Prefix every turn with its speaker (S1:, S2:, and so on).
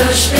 S1: so special.